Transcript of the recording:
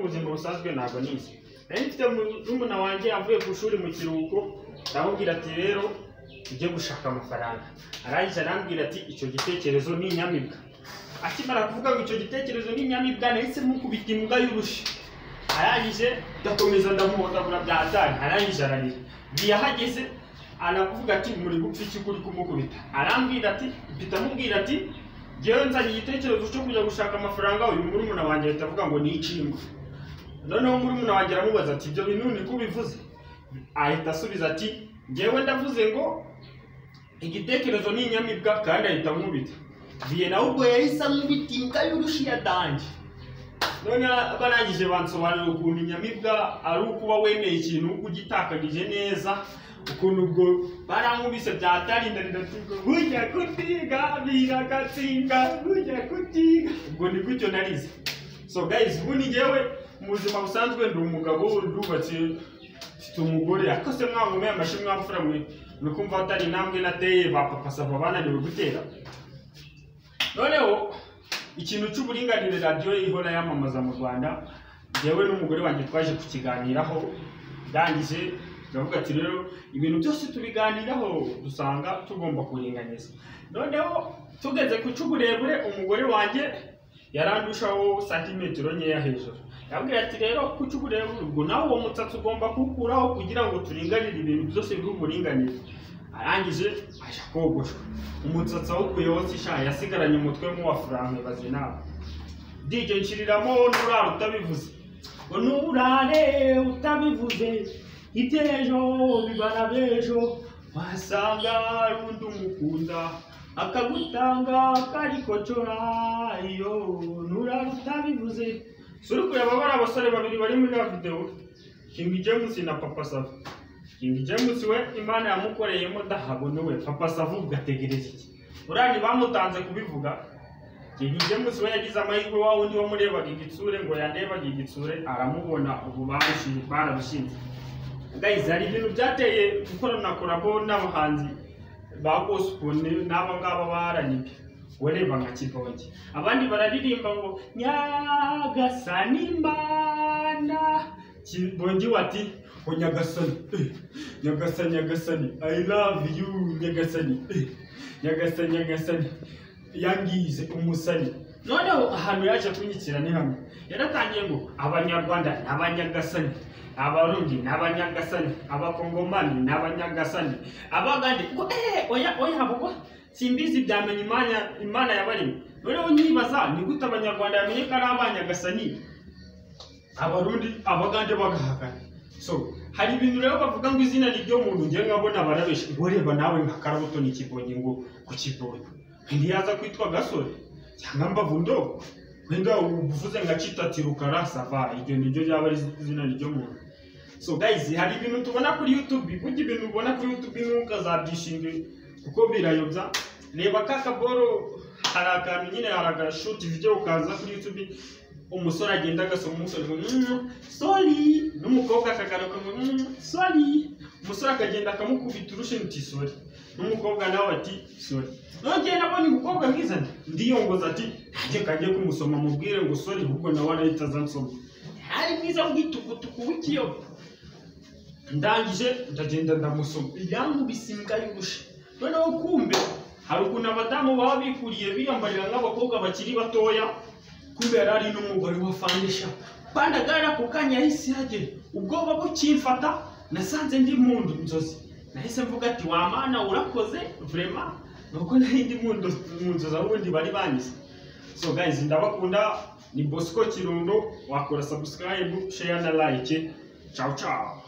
mu buzima busanzwe ntabwo nize nari mfite n'umuna wanjye avuye ku ishuri mu kiruhuko ndamubwira ati rero tujye gushaka amafaranga. Arangije arambwira ati icyo gitekerezo ni inyamibwa. Akimara kuvuga ngo icyo gitekerezo ni inyamibwa nahise mukubita imbwa y'urushi arangije ndakomeza ndamuhondagura bya hatari arangije ararira. Igihe ahageze aravuga ati muri gupfa iki kuri kumukubita? Arambwira ati mpita amubwira ati ngewe nzanye igitekerezo cyo kujya gushaka amafaranga uyu murumuna wanjye ahita avuga ngo ni icimbwa noneho murumuna wanjye aramubaza ati ibyo bintu ni ko ubivuze? Ahita asubiza ati ngewe ndavuze ngo igitekerezo ni inyamibwa kandi ahita amubita. Viye nawe ubwo yahise amubita imbwa y'urushi ya danje none barangije bansobanurira ukuntu inyamibwa ari ukuba wemeye ikintu ugitakaje neza ukuntu ubwo barankubise byatarinda riratuka bujya kutiga biragatsinda bujya kutiga. Ubwo ni gutyo narize. So guys ubundi njyewe mu buzima busanzwe ndi umugabo ndubatse mfite umugore. Ariko se mwankomeye amashyi mwamfura mwe ni kumva hatari intambwe nateye ba papa sava bananiwe gutera. Noneho ikintu cy'uburinganire radiyo ihora yamamaza mu rwanda njyewe n'umugore wanjye twaje kukiganiraho ndangije ndavuga ati rero ibintu byose tubiganiraho dusanga tugomba kuringaniza. Noneho tugeze ku cy'uburebure umugore wanjye yarandushaho santimetero nkeya hejuru. Yabwira ati rero ku cy'uburebure ubwo nawe uwo mutsatsi ugomba kuwukuraho kugira ngo turinganire ibintu byose biri uburinganire arangije aje kogoshwa umutsatsi awukuyeho sisha yasigaranye umutwe nk'uwa furamwe bazinaba DJ nshiriramo nurara utabivuze. Ngo nurare utabivuze iby'ejo bibara b'ejo wasanga ari undi umukunda. Akagutanga karikocora iyo nurare utabivuze si uri kureba bari abasore babiri bari muri ya videwo King James na Papa Sava King James we Imana yamukoreyemo ndahabona we Papa Sava ugategereza iki? Urani bamutanze kubivuga. King James we yagize amahirwe wa wundi wamurebaga igitsure ngo yandebaga igitsure aramubona ubu barabishinze. Guys hari ibintu byateye gukorana korabo n'abahanzi. Ba gospel ni- n'aba ngaba baharaniye wareba nka kibonge abandi bararirimba ngo nyagasani mana kibonge wati ngo nyagasani eh, nyagasani nyagasani. I love you nyagasani eh, nyagasani nyagasani. Yangize umusani. Noneho ahantu yaje kunyikira ni hamwe yaratangiye ngo abanyarwanda ni abanyagasani. Abarundi ni abanyagasani abakongomani ni abanyagasani abagande ngo eh oya oya baba simbizi byamenya imana imana yabaremye noneho nyibaza ni gute abanyarwanda yamenye ko ari abanyagasani? Abarundi abagande bagahakana. So hari ibintu rero bavuga ngo izina ni muntu njye nkabona barabesha ngo reba nawe nka karabuto ni kibonye ngo ku kibonye ntiyaza kwitwa gasore. Cyangwa mbavu ndogo wenda uvuze nka citati rukara sava iryo ni ryo ryaba ari izina ryo muntu so guys hari ibintu tubona kuri youtube burya ibintu ubona kuri youtube ntukazabyishinge kuko birayobya reba ka kaboro hari akantu nyine hari agashuti video ukaza kuri youtube umusore agenda agasoma umusore mm, sorry. N'umukobwa akagaruka ngo mm, sorry. Umusore akagenda akamukubita urushinga uti sorry. N'umukobwa nawe ati sorry. Nongeye nabonye umukobwa mwiza. Ndiyongoza ati ntajye kajye kumusoma mubwire ngo sorry ahubwo nawe arahita aza nsoma ari mwiza w'igitukutuku w'ikiyoba ndangije ndagenda ndamusoma. Yankubise imbwa y'ubushi noneho kumbe hari ukuntu abadamu baba bikuriye biyambarira nk'abakobwa bakiri batoya? Kumbe yari ari n'umugore wa fandisha pandagara ako kanya yahise ihagera ubwoba bukimfata nasanze ndi mu nzozi. Nahise mvuga ati wa mana urakoze vrema nuko nari ndi mu ndo- mu nzozi abundi bari banyise. So guys ndabakunda ni bosco kirundo wakora subscribe share na like. Ciao ciao.